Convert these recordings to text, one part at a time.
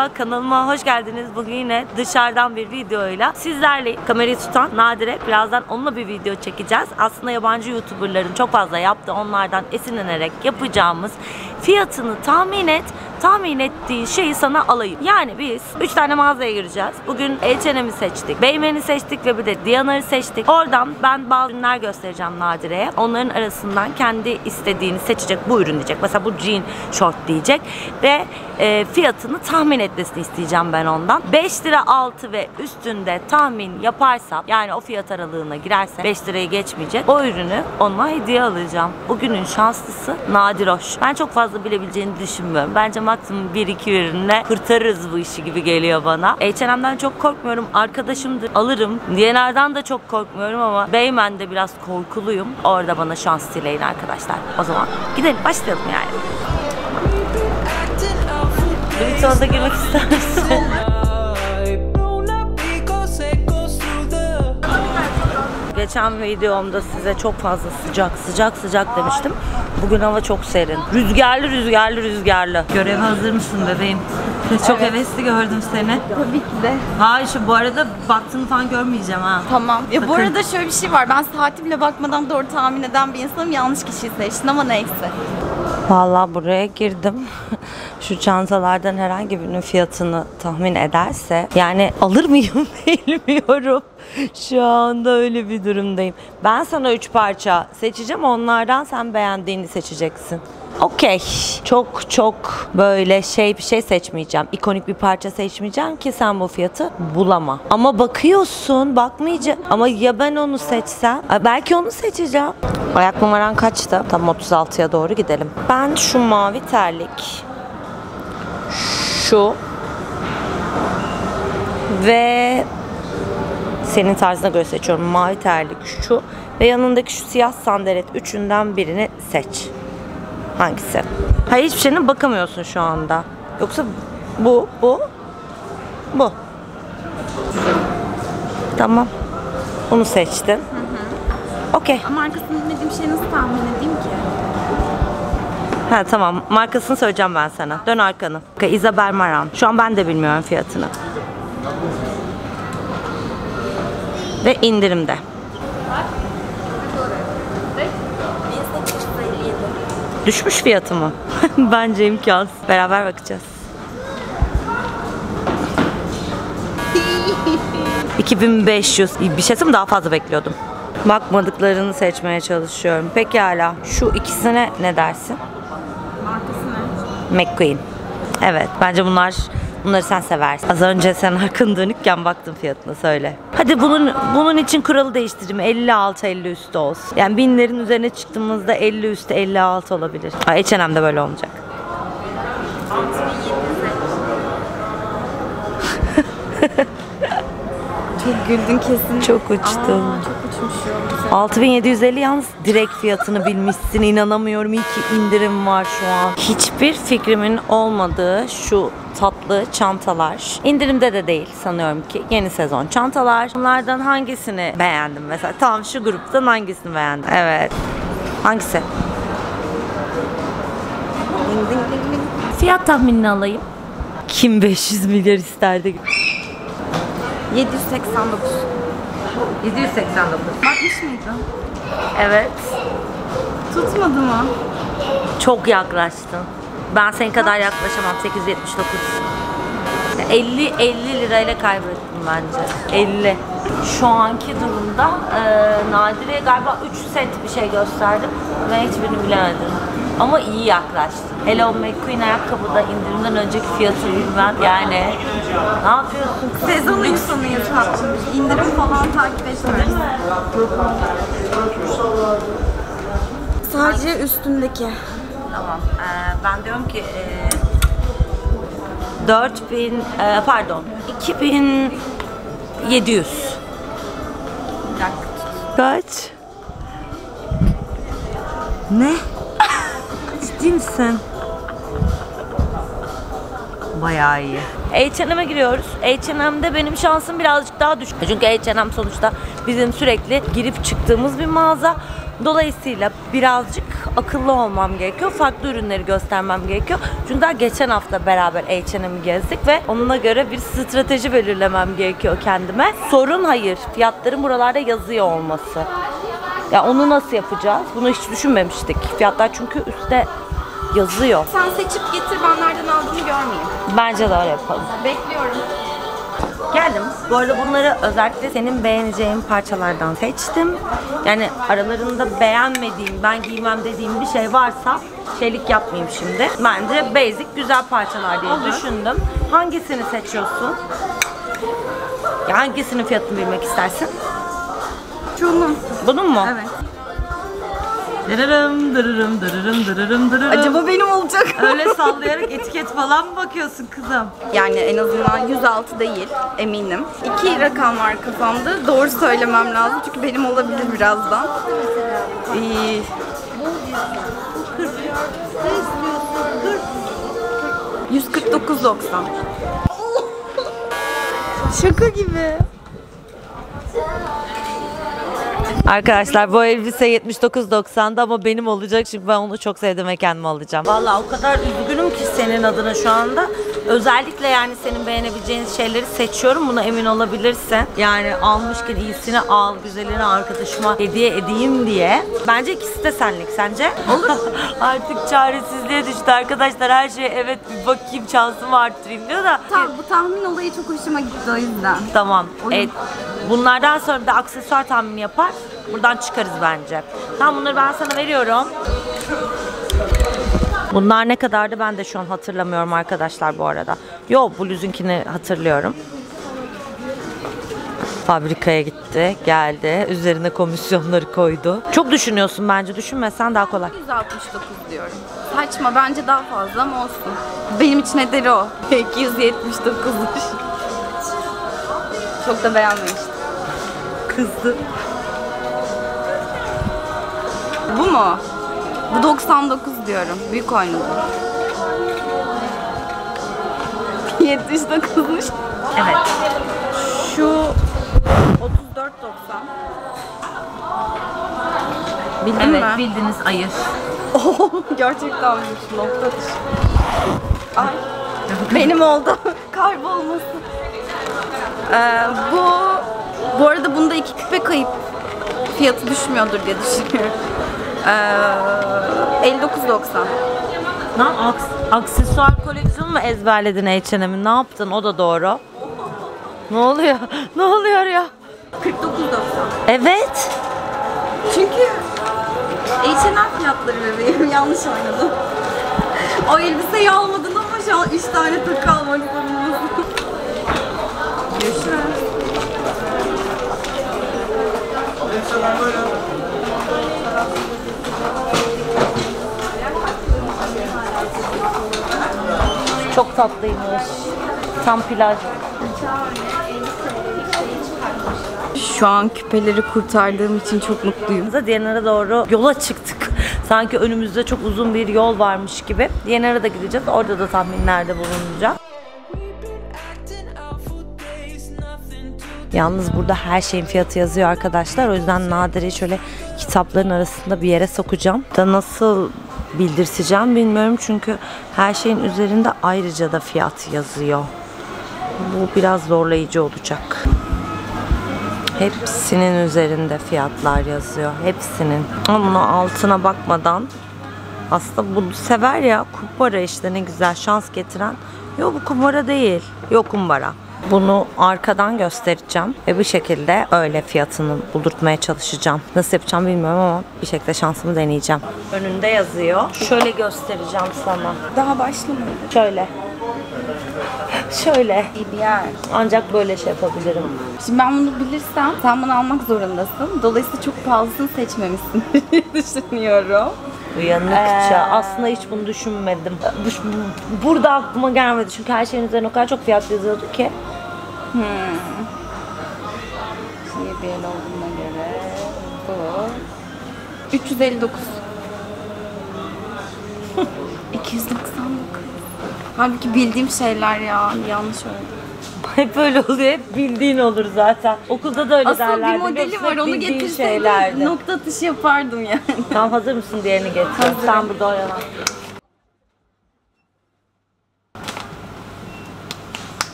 Merhaba kanalıma hoş geldiniz. Bugün yine dışarıdan bir videoyla sizlerle kamerayı tutan Nadire birazdan onunla bir video çekeceğiz. Aslında yabancı YouTuber'ların çok fazla yaptığı onlardan esinlenerek yapacağımız fiyatını tahmin et tahmin ettiğin şeyi sana alayım. Yani biz 3 tane mağazaya gireceğiz. Bugün H&M'i seçtik. Beymen'i seçtik ve bir de Diyanar'ı seçtik. Oradan ben bazı ürünler göstereceğim Nadire'ye. Onların arasından kendi istediğini seçecek. Bu ürün diyecek. Mesela bu jean short diyecek. Ve e, fiyatını tahmin etmesini isteyeceğim ben ondan. 5 lira altı ve üstünde tahmin yaparsam yani o fiyat aralığına girerse 5 lirayı geçmeyecek. O ürünü ona hediye alacağım. Bugünün şanslısı Nadiroş. Ben çok fazla bilebileceğini düşünmüyorum. Bence maksimum 1-2 ürünle kurtarırız bu işi gibi geliyor bana. H&M'den çok korkmuyorum. Arkadaşımdır. Alırım. Diyener'den de çok korkmuyorum ama Beymen'de biraz korkuluyum. Orada bana şans dileyin arkadaşlar. O zaman gidelim başlayalım yani. Louis girmek ister misin? Geçen videomda size çok fazla sıcak sıcak sıcak demiştim. Bugün hava çok serin. Rüzgarlı rüzgarlı rüzgarlı. Göreve hazır mısın bebeğim? Çok hevesli gördüm seni. Tabii ki de. Hayır şu bu arada baktığını falan görmeyeceğim ha. Tamam. Ya bu arada şöyle bir şey var. Ben saati bile bakmadan doğru tahmin eden bir insanım. Yanlış kişiyi seçtin ama neyse. Vallahi buraya girdim. Şu çantalardan herhangi birinin fiyatını tahmin ederse yani alır mıyım bilmiyorum. Şu anda öyle bir durumdayım. Ben sana üç parça seçeceğim. Onlardan sen beğendiğini seçeceksin. Okey. Çok çok böyle şey bir şey seçmeyeceğim. İkonik bir parça seçmeyeceğim ki sen bu fiyatı bulama. Ama bakıyorsun, bakmayacağım. Ama ya ben onu seçsem? Belki onu seçeceğim. Ayak numaran kaçtı? Tam 36'ya doğru gidelim. Ben şu mavi terlik, şu ve senin tarzına göre seçiyorum. Mavi terlik şu ve yanındaki şu siyah sandalet üçünden birini seç. Hangisi? Hayır hiçbir şeyine bakamıyorsun şu anda. Yoksa bu, bu, bu. Tamam. Onu seçtin. Okey. Ama arkasını bilmediğim şeyi nasıl tahmin edeyim ki? Ha tamam. Markasını söyleyeceğim ben sana. Dön arkanı. Isabel Maran. Şu an ben de bilmiyorum fiyatını. Ve indirimde. Düşmüş fiyatı mı? Bence imkansız. Beraber bakacağız. 2500. Bir şey mi daha fazla bekliyordum. Bakmadıklarını seçmeye çalışıyorum. Pekala. Şu ikisine ne dersin? McQueen. Evet bence bunlar bunları sen seversin. Az önce sen arkanı dönükken baktın fiyatına söyle. Hadi bunun bunun için kuralı değiştireyim. 56 50 üstü olsun. Yani binlerin üzerine çıktığımızda 50 üstü 56 olabilir. H&M'de böyle olacak. Güldün kesin. Çok uçtum. Aa, çok uçmuş ya. 6750 yalnız direkt fiyatını bilmişsin inanamıyorum iyi ki indirim var şu an. Hiçbir fikrimin olmadığı şu tatlı çantalar. İndirimde de değil sanıyorum ki yeni sezon çantalar. Bunlardan hangisini beğendim mesela? Tamam şu gruptan hangisini beğendim? Evet. Hangisi? Fiyat tahminini alayım. Kim 500 milyar isterdi? 789. 789. Bakmış mıydın? Evet. Tutmadı mı? Çok yaklaştın. Ben senin kadar yaklaşamam. 879. 50 50 lirayla kaybettim bence. 50. Şu anki durumda e, Nadire'ye galiba 3 set bir şey gösterdim ve hiçbirini bilemedim. Ama iyi yaklaştım. Hello McQueen ayakkabıda indirimden önceki fiyatı bilmem. Yani ne yapıyorsun? kız? Sezon insanıyız tatlım. İndirim falan takip etmiyoruz. Sadece üstündeki. Tamam. Ee, ben diyorum ki e, 4000 e, pardon 2700. Bir dakika. Kaç? Ne? Ciddi misin? Bayağı iyi. H&M'e giriyoruz. H&M'de benim şansım birazcık daha düşük. Çünkü H&M sonuçta bizim sürekli girip çıktığımız bir mağaza. Dolayısıyla birazcık akıllı olmam gerekiyor. Farklı ürünleri göstermem gerekiyor. Çünkü daha geçen hafta beraber H&M'i gezdik ve onunla göre bir strateji belirlemem gerekiyor kendime. Sorun hayır. Fiyatların buralarda yazıyor olması. Ya onu nasıl yapacağız? Bunu hiç düşünmemiştik. Fiyatlar çünkü üstte yazıyor. Sen seçip getir ben nereden aldığını görmeyeyim. Bence de öyle yapalım. Bekliyorum. Geldim. Bu arada bunları özellikle senin beğeneceğin parçalardan seçtim. Yani aralarında beğenmediğim, ben giymem dediğim bir şey varsa şeylik yapmayayım şimdi. Bence basic güzel parçalar diye düşündüm. Hangisini seçiyorsun? Ya hangisinin fiyatını bilmek istersin? Şunu. Bunun mu? Evet. Dırırım, dırırım, dırırım, dırırım, dırırım. Acaba benim olacak. Öyle sallayarak etiket falan mı bakıyorsun kızım? Yani en azından 106 değil eminim. İki rakam var kafamda. Doğru söylemem lazım çünkü benim olabilir birazdan. Ee, ...149.90 Şaka gibi. Arkadaşlar bu elbise 79.90'da ama benim olacak çünkü ben onu çok sevdim ve kendime alacağım. Vallahi o kadar üzgünüm ki senin adına şu anda. Özellikle yani senin beğenebileceğin şeyleri seçiyorum. Buna emin olabilirsin. Yani almışken iyisini al, güzelini arkadaşıma hediye edeyim diye. Bence ikisi de senlik. Sence? Olur. Artık çaresizliğe düştü arkadaşlar. Her şeye evet bir bakayım şansımı arttırayım diyor da. Tam, bu tahmin olayı çok hoşuma gitti o yüzden. Tamam. Evet. Bunlardan sonra da aksesuar tahmini yapar. Buradan çıkarız bence. Tamam bunları ben sana veriyorum. Bunlar ne kadardı ben de şu an hatırlamıyorum arkadaşlar bu arada. Yo bluzünkini hatırlıyorum. Fabrikaya gitti, geldi. Üzerine komisyonları koydu. Çok düşünüyorsun bence. Düşünmesen daha kolay. 169 diyorum. Saçma bence daha fazla ama olsun. Benim için ederi o. 279'muş. Çok da beğenmemiştim. Kızdı. Bu mu? Bu 99 diyorum. Büyük oynadım. 79'muş. Evet. Şu 34.90. Bildin Evet mi? bildiniz ayır. Gerçekten büyük nokta atışı. Ay. Benim oldu. Kaybolması. Ee, bu bu arada bunda iki küpe kayıp fiyatı düşmüyordur diye düşünüyorum. Ee, 59.90. Ne aks- aksesuar koleksiyonu mu ezberledin H&M'in? Ne yaptın? O da doğru. Ne oluyor? Ne oluyor ya? 49.90. Evet. Çünkü H&M fiyatları bebeğim yanlış oynadım. O elbiseyi almadın ama şu an 3 tane takı almak zorundasın. Çok tatlıymış. Tam plaj. Şu an küpeleri kurtardığım için çok mutluyum. Diyanara doğru yola çıktık. Sanki önümüzde çok uzun bir yol varmış gibi. Diyanara da gideceğiz. Orada da tahminlerde bulunacağım. Yalnız burada her şeyin fiyatı yazıyor arkadaşlar. O yüzden Nadire'yi şöyle kitapların arasında bir yere sokacağım. Da nasıl bildirseceğim bilmiyorum çünkü her şeyin üzerinde ayrıca da fiyat yazıyor. Bu biraz zorlayıcı olacak. Hepsinin üzerinde fiyatlar yazıyor. Hepsinin. Buna altına bakmadan aslında bunu sever ya kumbara işte ne güzel şans getiren. Yok bu kumbara değil. Yok kumbara. Bunu arkadan göstereceğim ve bir şekilde öyle fiyatını buldurtmaya çalışacağım. Nasıl yapacağım bilmiyorum ama bir şekilde şansımı deneyeceğim. Önünde yazıyor. Şöyle göstereceğim sana. Daha başlamadı. Şöyle. Şöyle. İyi bir yer. Ancak böyle şey yapabilirim. Şimdi ben bunu bilirsem sen bunu almak zorundasın. Dolayısıyla çok pahalısını seçmemişsin diye düşünüyorum. Uyanıkça. Ee. Aslında hiç bunu düşünmedim. Bu- Burada aklıma gelmedi çünkü her şeyin üzerine o kadar çok fiyat yazıyordu ki. Bir yer olduğuna göre bu 359 299 Halbuki bildiğim şeyler ya yanlış oldu. Hep öyle oluyor. Hep bildiğin olur zaten. Okulda da öyle Asıl derlerdi. bir modeli biliyorsun, var onu getirseydim nokta atışı yapardım yani. Tamam hazır mısın diğerini getir. Sen burada oyalan.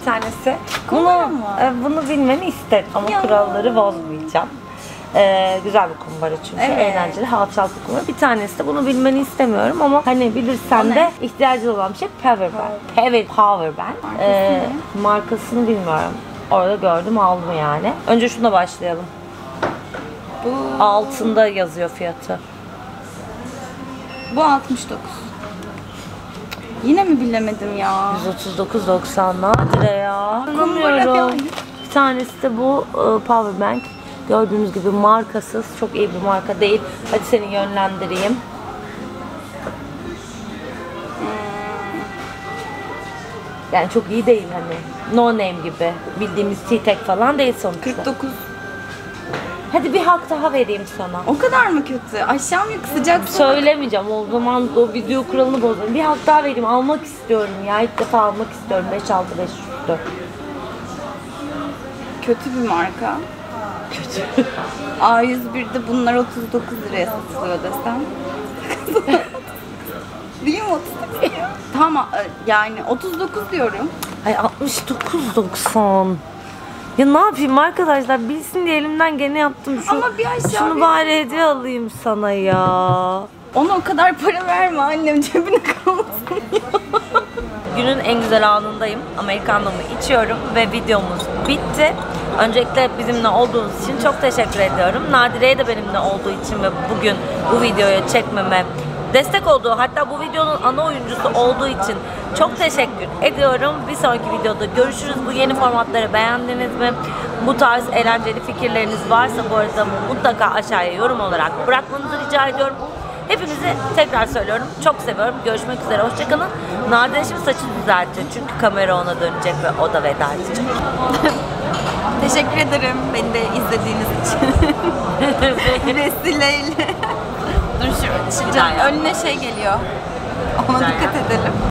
Bir tanesi. Bunu, mı? e, bunu bilmeni isterim ama Ya. kuralları bozmayacağım. E, güzel bir kumbara çünkü. Evet. Eğlenceli, hafşal bir kumbara. Bir tanesi de bunu bilmeni istemiyorum ama hani bilirsen de ihtiyacın olan bir şey Power Bank. Evet, Power Bank. Markası E, ne? markasını bilmiyorum. Orada gördüm aldım yani. Önce şuna başlayalım. Bu, Altında yazıyor fiyatı. bu 69. Yine mi bilemedim ya? 139.90 Nadire ya. Yani. Bir tanesi de bu e, power bank. Gördüğünüz gibi markasız. Çok iyi bir marka değil. Hadi seni yönlendireyim. Yani çok iyi değil hani. No name gibi. Bildiğimiz T-Tek falan değil sonuçta. 49. Hadi bir hak daha vereyim sana. O kadar mı kötü? Aşağı mı kısacaksın? Söylemeyeceğim o zaman o video kuralını bozarım. Bir hak daha vereyim almak istiyorum ya. İlk defa almak istiyorum 5 6 5 üstü. Kötü bir marka. Kötü. A101'de bunlar 39 liraya satılıyor desem. Değil mi 39? tamam e, yani 39 diyorum. Ay 69.90. Ya ne yapayım arkadaşlar bilsin diye elimden gene yaptım. Şu, Ama bir aşağı Şunu bir- bari hediye alayım sana ya. Ona o kadar para verme annem cebine kalmasın. Günün en güzel anındayım. Amerikanlamı içiyorum ve videomuz bitti. Öncelikle bizimle olduğunuz için çok teşekkür ediyorum. Nadire'ye de benimle olduğu için ve bugün bu videoyu çekmeme destek olduğu hatta bu videonun ana oyuncusu olduğu için çok teşekkür ediyorum. Bir sonraki videoda görüşürüz. Bu yeni formatları beğendiniz mi? Bu tarz eğlenceli fikirleriniz varsa bu arada mutlaka aşağıya yorum olarak bırakmanızı rica ediyorum. Hepinizi tekrar söylüyorum. Çok seviyorum. Görüşmek üzere. Hoşçakalın. Nadire şimdi saçını düzeltecek. Çünkü kamera ona dönecek ve o da veda edecek. Teşekkür ederim beni de izlediğiniz için. Vesileyle. Dur şu, ya. önüne şey geliyor. Ona Güzel dikkat ya. edelim.